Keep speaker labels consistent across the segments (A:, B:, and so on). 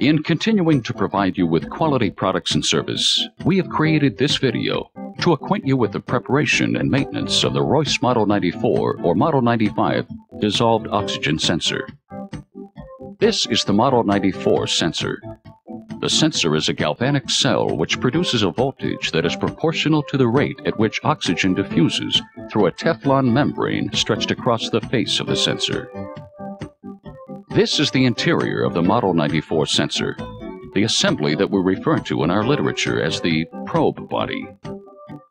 A: In continuing to provide you with quality products and service, we have created this video to acquaint you with the preparation and maintenance of the Royce Model 94 or Model 95 dissolved oxygen sensor. This is the Model 94 sensor. The sensor is a galvanic cell which produces a voltage that is proportional to the rate at which oxygen diffuses through a Teflon membrane stretched across the face of the sensor. This is the interior of the Model 94 sensor, the assembly that we refer to in our literature as the probe body.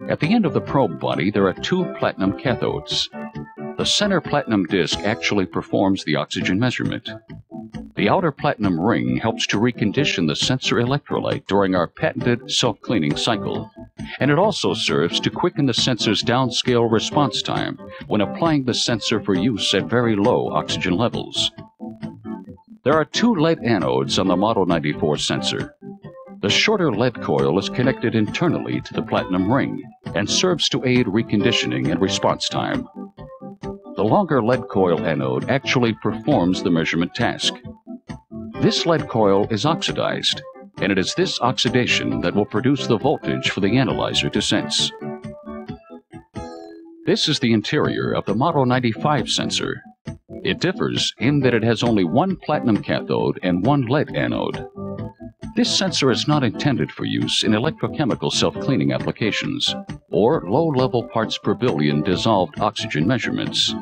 A: At the end of the probe body, there are two platinum cathodes. The center platinum disc actually performs the oxygen measurement. The outer platinum ring helps to recondition the sensor electrolyte during our patented self-cleaning cycle, and it also serves to quicken the sensor's downscale response time when applying the sensor for use at very low oxygen levels. There are two lead anodes on the Model 94 sensor. The shorter lead coil is connected internally to the platinum ring and serves to aid reconditioning and response time. The longer lead coil anode actually performs the measurement task. This lead coil is oxidized, and it is this oxidation that will produce the voltage for the analyzer to sense. This is the interior of the Model 95 sensor. It differs in that it has only one platinum cathode and one lead anode. This sensor is not intended for use in electrochemical self-cleaning applications or low-level parts per billion dissolved oxygen measurements.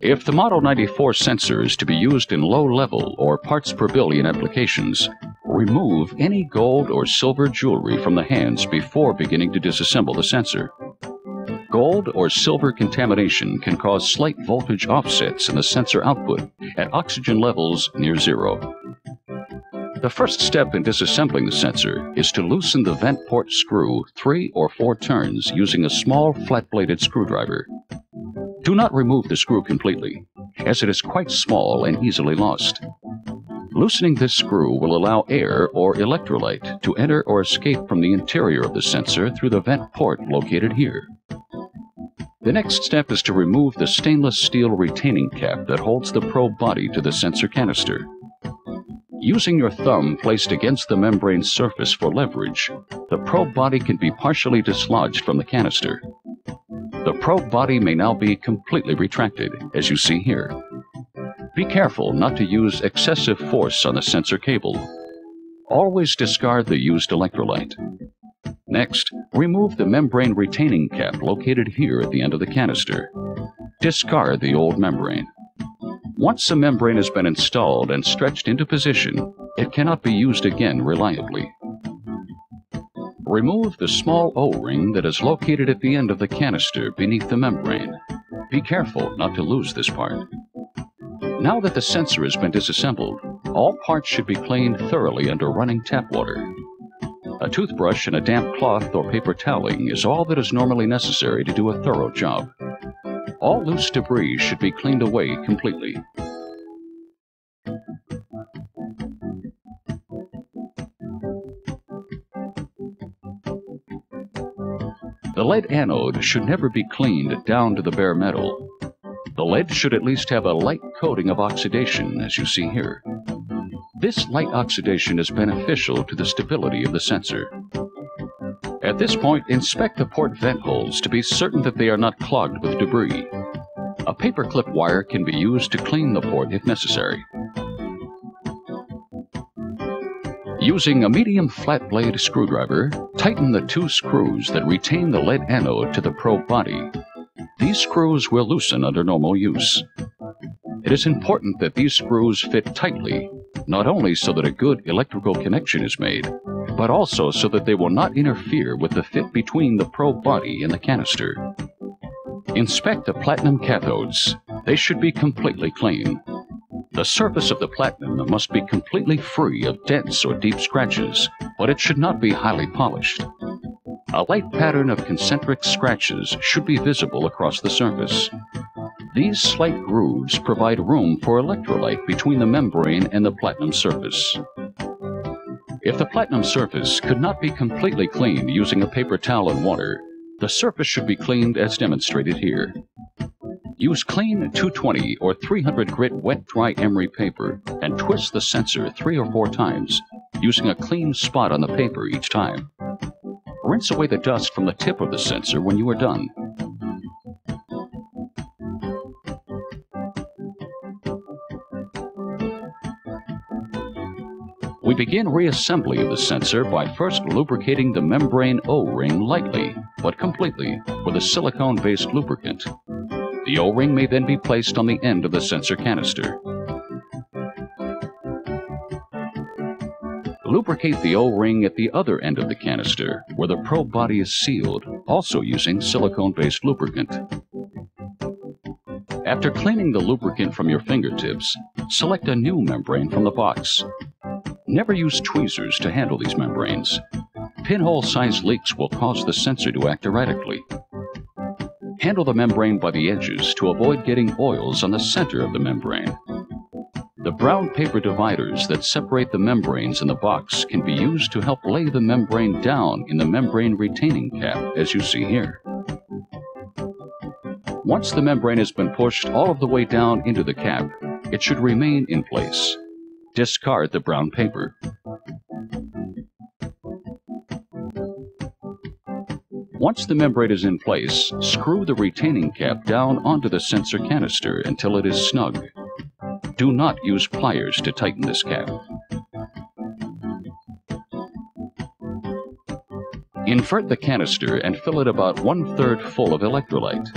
A: If the Model 94 sensor is to be used in low-level or parts per billion applications, remove any gold or silver jewelry from the hands before beginning to disassemble the sensor. Gold or silver contamination can cause slight voltage offsets in the sensor output at oxygen levels near zero. The first step in disassembling the sensor is to loosen the vent port screw three or four turns using a small flat-bladed screwdriver. Do not remove the screw completely, as it is quite small and easily lost. Loosening this screw will allow air or electrolyte to enter or escape from the interior of the sensor through the vent port located here. The next step is to remove the stainless steel retaining cap that holds the probe body to the sensor canister. Using your thumb placed against the membrane surface for leverage, the probe body can be partially dislodged from the canister. The probe body may now be completely retracted, as you see here. Be careful not to use excessive force on the sensor cable. Always discard the used electrolyte. Next, remove the membrane retaining cap located here at the end of the canister. Discard the old membrane. Once the membrane has been installed and stretched into position, it cannot be used again reliably. Remove the small O-ring that is located at the end of the canister beneath the membrane. Be careful not to lose this part. Now that the sensor has been disassembled, all parts should be cleaned thoroughly under running tap water. A toothbrush and a damp cloth or paper toweling is all that is normally necessary to do a thorough job. All loose debris should be cleaned away completely. The lead anode should never be cleaned down to the bare metal. The lead should at least have a light coating of oxidation, as you see here. This light oxidation is beneficial to the stability of the sensor. At this point, inspect the port vent holes to be certain that they are not clogged with debris. A paperclip wire can be used to clean the port if necessary. Using a medium flat blade screwdriver, tighten the two screws that retain the lead anode to the probe body. These screws will loosen under normal use. It is important that these screws fit tightly, not only so that a good electrical connection is made, but also so that they will not interfere with the fit between the probe body and the canister. Inspect the platinum cathodes. They should be completely clean. The surface of the platinum must be completely free of dents or deep scratches, but it should not be highly polished. A light pattern of concentric scratches should be visible across the surface. These slight grooves provide room for electrolyte between the membrane and the platinum surface. If the platinum surface could not be completely cleaned using a paper towel and water, the surface should be cleaned as demonstrated here. Use clean 220 or 300 grit wet dry emery paper and twist the sensor three or four times, using a clean spot on the paper each time. Rinse away the dust from the tip of the sensor when you are done. We begin reassembly of the sensor by first lubricating the membrane O-ring lightly, but completely, with a silicone-based lubricant. The O-ring may then be placed on the end of the sensor canister. Lubricate the O-ring at the other end of the canister, where the probe body is sealed, also using silicone-based lubricant. After cleaning the lubricant from your fingertips, select a new membrane from the box. Never use tweezers to handle these membranes. Pinhole-sized leaks will cause the sensor to act erratically. Handle the membrane by the edges to avoid getting oils on the center of the membrane. The brown paper dividers that separate the membranes in the box can be used to help lay the membrane down in the membrane retaining cap, as you see here. Once the membrane has been pushed all of the way down into the cap, it should remain in place. Discard the brown paper. Once the membrane is in place, screw the retaining cap down onto the sensor canister until it is snug. Do not use pliers to tighten this cap. Invert the canister and fill it about one-third full of electrolyte.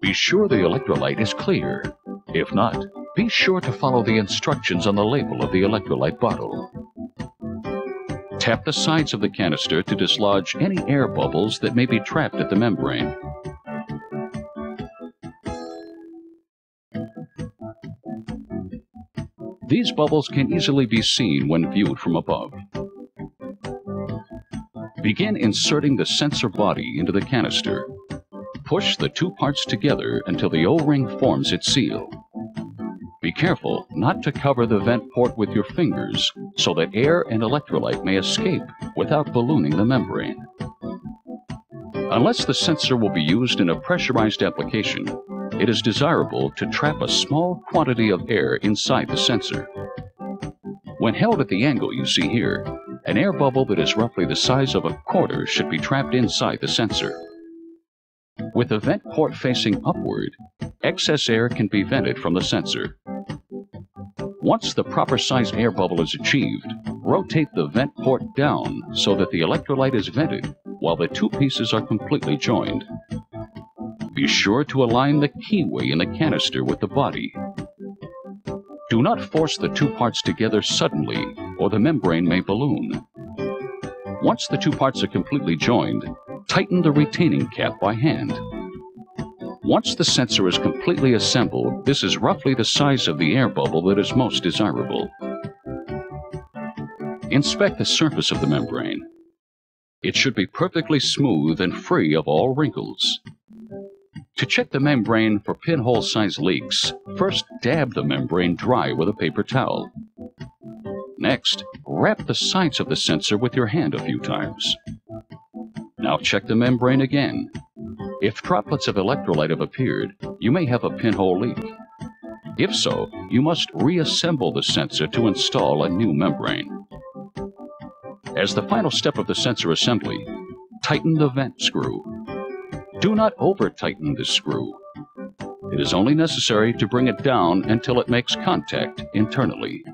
A: Be sure the electrolyte is clear. If not, be sure to follow the instructions on the label of the electrolyte bottle. Tap the sides of the canister to dislodge any air bubbles that may be trapped at the membrane. These bubbles can easily be seen when viewed from above. Begin inserting the sensor body into the canister. Push the two parts together until the O-ring forms its seal. Be careful not to cover the vent port with your fingers so that air and electrolyte may escape without ballooning the membrane. Unless the sensor will be used in a pressurized application, it is desirable to trap a small quantity of air inside the sensor. When held at the angle you see here, an air bubble that is roughly the size of a quarter should be trapped inside the sensor. With the vent port facing upward, excess air can be vented from the sensor. Once the proper size air bubble is achieved, rotate the vent port down so that the electrolyte is vented while the two pieces are completely joined. Be sure to align the keyway in the canister with the body. Do not force the two parts together suddenly or the membrane may balloon. Once the two parts are completely joined, tighten the retaining cap by hand. Once the sensor is completely assembled, this is roughly the size of the air bubble that is most desirable. Inspect the surface of the membrane. It should be perfectly smooth and free of all wrinkles. To check the membrane for pinhole size leaks, first dab the membrane dry with a paper towel. Next, rap the sides of the sensor with your hand a few times. Now check the membrane again. If droplets of electrolyte have appeared, you may have a pinhole leak. If so, you must reassemble the sensor to install a new membrane. As the final step of the sensor assembly, tighten the vent screw. Do not over-tighten this screw. It is only necessary to bring it down until it makes contact internally.